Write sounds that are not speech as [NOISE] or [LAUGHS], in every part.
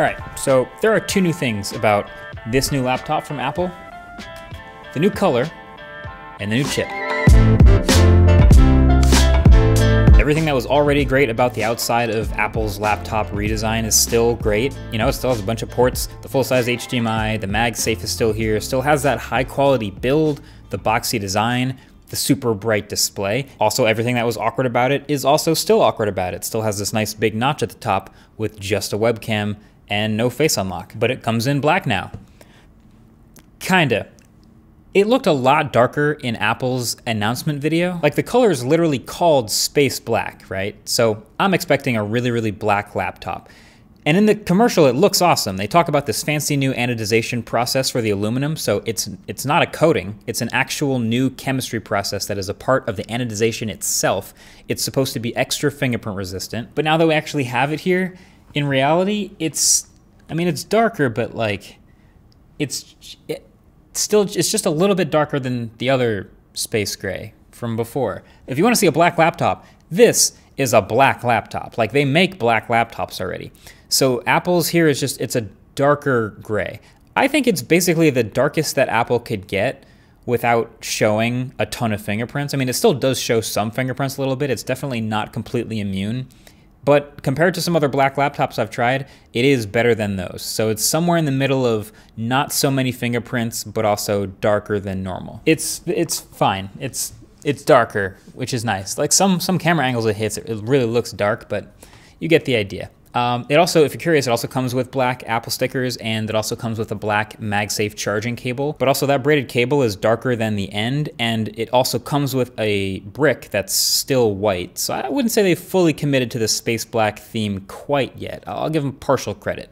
All right, so there are two new things about this new laptop from Apple. The new color and the new chip. Everything that was already great about the outside of Apple's laptop redesign is still great. You know, it still has a bunch of ports, the full-size HDMI, the MagSafe is still here, still has that high-quality build, the boxy design, the super bright display. Also, everything that was awkward about it is also still awkward about it. Still has this nice big notch at the top with just a webcam and no face unlock. But it comes in black now. Kinda. It looked a lot darker in Apple's announcement video. Like the color is literally called space black, right? So I'm expecting a really, really black laptop. And in the commercial, it looks awesome. They talk about this fancy new anodization process for the aluminum. So it's it's not a coating; it's an actual new chemistry process that is a part of the anodization itself. It's supposed to be extra fingerprint resistant. But now that we actually have it here, in reality, it's I mean, it's darker, but like it's it, still it's just a little bit darker than the other space gray from before. If you want to see a black laptop, this is a black laptop. Like they make black laptops already. So Apple's here is just, it's a darker gray. I think it's basically the darkest that Apple could get without showing a ton of fingerprints. I mean, it still does show some fingerprints a little bit. It's definitely not completely immune. But compared to some other black laptops I've tried, it is better than those. So it's somewhere in the middle of not so many fingerprints, but also darker than normal. It's it's fine. It's it's darker, which is nice. Like some some camera angles it hits, it really looks dark, but you get the idea. Um, it also, if you're curious, it also comes with black Apple stickers and it also comes with a black MagSafe charging cable. But also that braided cable is darker than the end and it also comes with a brick that's still white. So I wouldn't say they've fully committed to the space black theme quite yet. I'll give them partial credit.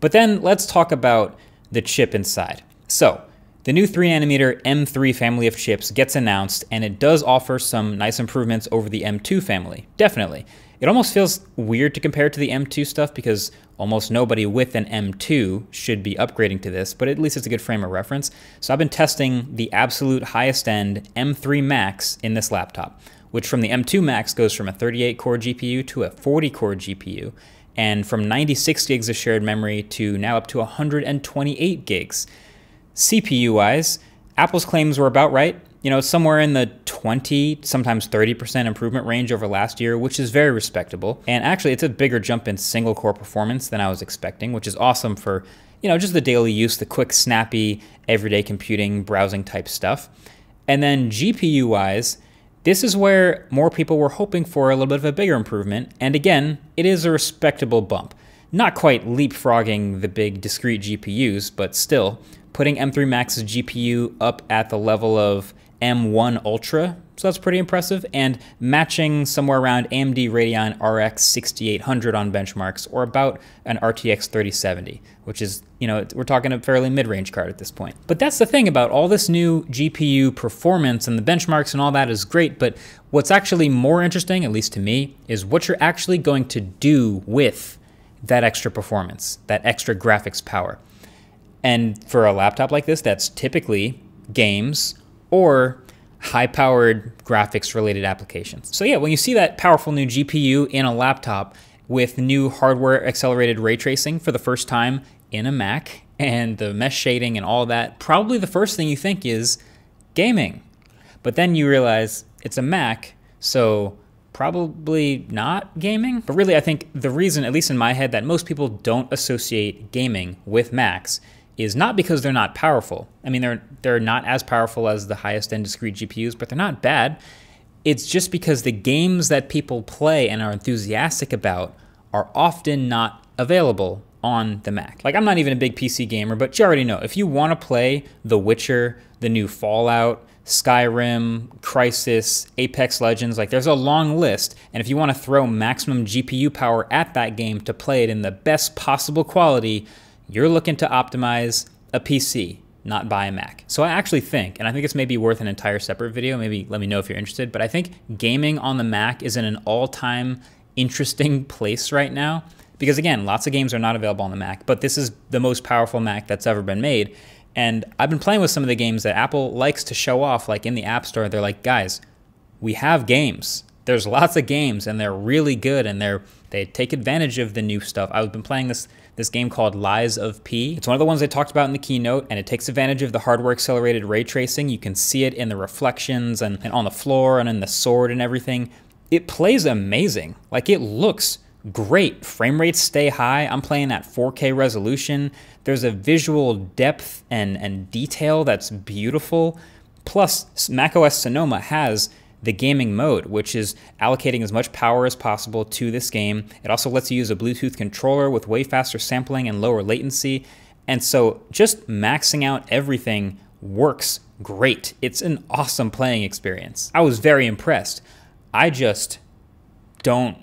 But then let's talk about the chip inside. So the new 3nm M3 family of chips gets announced, and it does offer some nice improvements over the M2 family, definitely. It almost feels weird to compare to the M2 stuff because almost nobody with an M2 should be upgrading to this, but at least it's a good frame of reference. So I've been testing the absolute highest end M3 Max in this laptop, which from the M2 Max goes from a 38 core GPU to a 40 core GPU, and from 96 gigs of shared memory to now up to 128 gigs. CPU wise, Apple's claims were about right. You know, somewhere in the 20, sometimes 30% improvement range over last year, which is very respectable. And actually, it's a bigger jump in single core performance than I was expecting, which is awesome for, you know, just the daily use, the quick, snappy, everyday computing, browsing type stuff. And then GPU wise, this is where more people were hoping for a little bit of a bigger improvement. And again, it is a respectable bump. Not quite leapfrogging the big discrete GPUs, but still putting M3 Max's GPU up at the level of M1 Ultra, so that's pretty impressive, and matching somewhere around AMD Radeon RX 6800 on benchmarks, or about an RTX 3070, which is, you know, we're talking a fairly mid-range card at this point. But that's the thing about all this new GPU performance and the benchmarks and all that is great, but what's actually more interesting, at least to me, is what you're actually going to do with that extra performance, that extra graphics power. And for a laptop like this, that's typically games or high powered graphics related applications. So, yeah, when you see that powerful new GPU in a laptop with new hardware accelerated ray tracing for the first time in a Mac and the mesh shading and all that, probably the first thing you think is gaming. But then you realize it's a Mac, so probably not gaming. But really, I think the reason, at least in my head, that most people don't associate gaming with Macs is not because they're not powerful. I mean, they're they're not as powerful as the highest end discrete GPUs, but they're not bad. It's just because the games that people play and are enthusiastic about are often not available on the Mac. Like I'm not even a big PC gamer, but you already know if you want to play The Witcher, the new Fallout, Skyrim, Crysis, Apex Legends, like there's a long list. And if you want to throw maximum GPU power at that game to play it in the best possible quality, you're looking to optimize a PC, not buy a Mac. So I actually think, and I think it's maybe worth an entire separate video, maybe let me know if you're interested, but I think gaming on the Mac is in an all-time interesting [LAUGHS] place right now. Because again, lots of games are not available on the Mac, but this is the most powerful Mac that's ever been made. And I've been playing with some of the games that Apple likes to show off, like in the App Store. They're like, guys, we have games there's lots of games and they're really good and they're they take advantage of the new stuff. I've been playing this this game called Lies of P. It's one of the ones they talked about in the keynote, and it takes advantage of the hardware accelerated ray tracing. You can see it in the reflections and, and on the floor and in the sword and everything. It plays amazing. Like it looks great. Frame rates stay high. I'm playing at 4K resolution. There's a visual depth and, and detail that's beautiful. Plus, macOS Sonoma has the gaming mode, which is allocating as much power as possible to this game. It also lets you use a Bluetooth controller with way faster sampling and lower latency. And so just maxing out everything works great. It's an awesome playing experience. I was very impressed. I just don't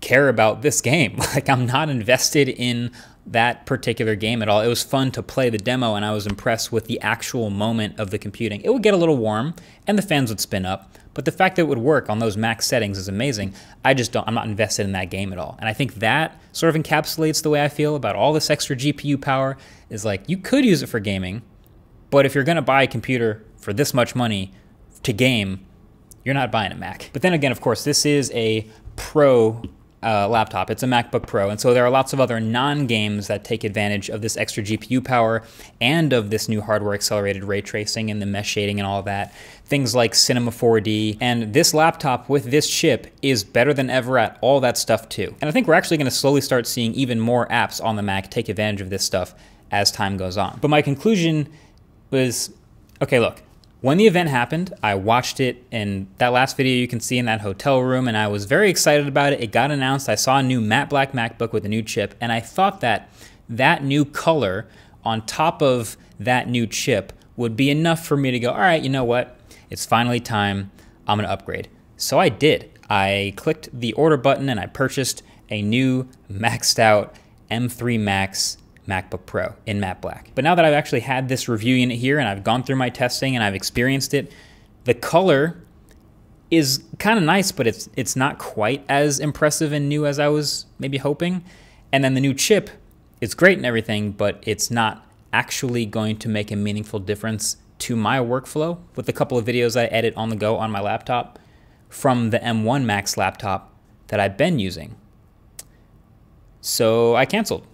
care about this [LAUGHS] game. Like, I'm not invested in that particular game at all. It was fun to play the demo, and I was impressed with the actual moment of the computing. It would get a little warm, and the fans would spin up, but the fact that it would work on those max settings is amazing. I just don't, I'm not invested in that game at all. And I think that sort of encapsulates the way I feel about all this extra GPU power is like, you could use it for gaming, but if you're gonna buy a computer for this much money to game, you're not buying a Mac. But then again, of course, this is a pro uh, laptop. It's a MacBook Pro. And so there are lots of other non games that take advantage of this extra GPU power and of this new hardware accelerated ray tracing and the mesh shading and all that. Things like Cinema 4D. And this laptop with this chip is better than ever at all that stuff too. And I think we're actually going to slowly start seeing even more apps on the Mac take advantage of this stuff as time goes on. But my conclusion was okay, look, when the event happened, I watched it in that last video you can see in that hotel room, and I was very excited about it. It got announced. I saw a new matte black MacBook with a new chip, and I thought that that new color on top of that new chip would be enough for me to go, all right, you know what? It's finally time. I'm going to upgrade. So I did. I clicked the order button and I purchased a new maxed out M3 Max MacBook Pro in matte black. But now that I've actually had this review unit here and I've gone through my testing and I've experienced it, the color is kind of nice, but it's it's not quite as impressive and new as I was maybe hoping. And then the new chip, it's great and everything, but it's not actually going to make a meaningful difference to my workflow with a couple of videos I edit on the go on my laptop from the M1 Max laptop that I've been using. So I canceled.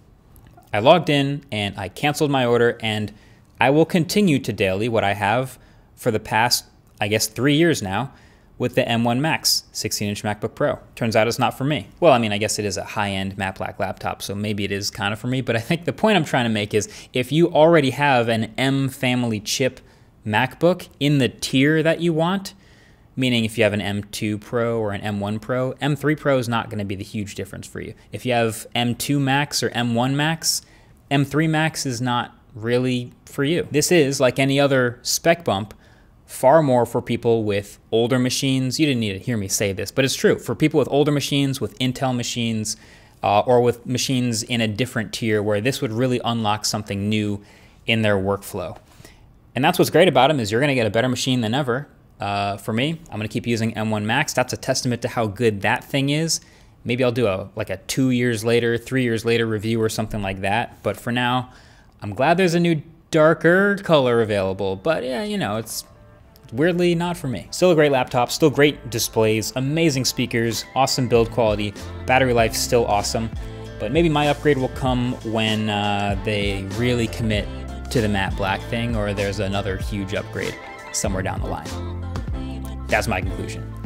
I logged in and I canceled my order and I will continue to daily what I have for the past, I guess, three years now with the M1 Max 16-inch MacBook Pro. Turns out it's not for me. Well, I mean, I guess it is a high-end matte black laptop, so maybe it is kind of for me, but I think the point I'm trying to make is if you already have an M family chip MacBook in the tier that you want, meaning if you have an M2 Pro or an M1 Pro, M3 Pro is not going to be the huge difference for you. If you have M2 Max or M1 Max, M3 Max is not really for you. This is, like any other spec bump, far more for people with older machines. You didn't need to hear me say this, but it's true. For people with older machines, with Intel machines, uh, or with machines in a different tier where this would really unlock something new in their workflow. And that's what's great about them is you're going to get a better machine than ever uh, for me, I'm to keep using M1 Max. That's a testament to how good that thing is. Maybe I'll do a like a two years later, three years later review or something like that. But for now, I'm glad there's a new darker color available. But yeah, you know, it's weirdly not for me. Still a great laptop, still great displays, amazing speakers, awesome build quality, battery life still awesome. But maybe my upgrade will come when uh, they really commit to the matte black thing or there's another huge upgrade somewhere down the line. That's my conclusion.